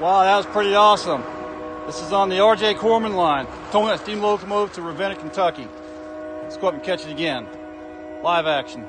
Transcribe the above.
Wow, that was pretty awesome. This is on the R.J. Corman line, towing that steam locomotive to Ravenna, Kentucky. Let's go up and catch it again. Live action.